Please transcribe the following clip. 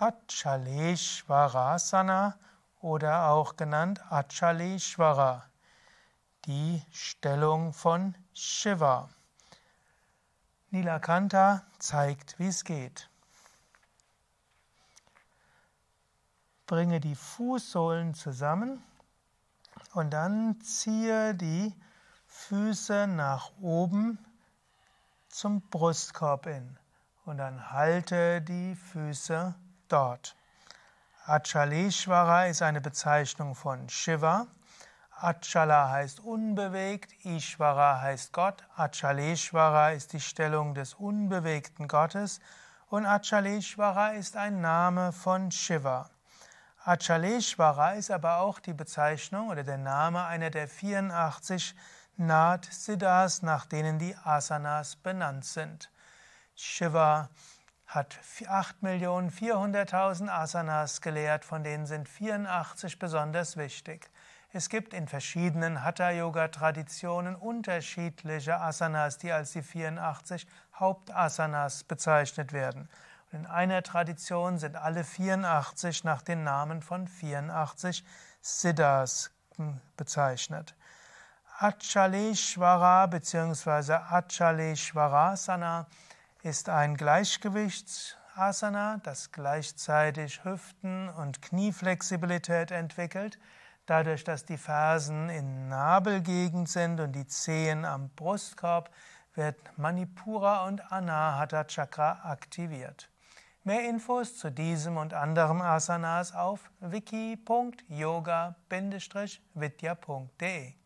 Achaleshvarasana oder auch genannt Achaleshvara, die Stellung von Shiva. Nilakanta zeigt, wie es geht. Bringe die Fußsohlen zusammen und dann ziehe die Füße nach oben zum Brustkorb hin und dann halte die Füße dort. Achaleshvara ist eine Bezeichnung von Shiva. Achala heißt unbewegt, Ishvara heißt Gott, Achaleshvara ist die Stellung des unbewegten Gottes und Achaleshvara ist ein Name von Shiva. Achaleshvara ist aber auch die Bezeichnung oder der Name einer der 84 Naht Siddhas, nach denen die Asanas benannt sind. Shiva hat 8.400.000 Asanas gelehrt, von denen sind 84 besonders wichtig. Es gibt in verschiedenen Hatha-Yoga-Traditionen unterschiedliche Asanas, die als die 84 Hauptasanas bezeichnet werden. Und in einer Tradition sind alle 84 nach den Namen von 84 Siddhas bezeichnet. Achaleshvara bzw. Achaleshvarasana ist ein Gleichgewichtsasana, das gleichzeitig Hüften- und Knieflexibilität entwickelt. Dadurch, dass die Fersen in Nabelgegend sind und die Zehen am Brustkorb, wird Manipura und Anahata Chakra aktiviert. Mehr Infos zu diesem und anderen Asanas auf wiki.yoga-vidya.de